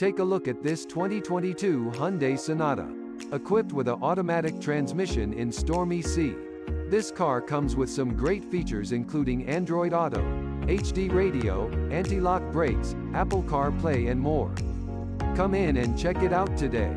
Take a look at this 2022 Hyundai Sonata. Equipped with an automatic transmission in stormy sea. This car comes with some great features including Android Auto, HD radio, anti-lock brakes, Apple CarPlay and more. Come in and check it out today.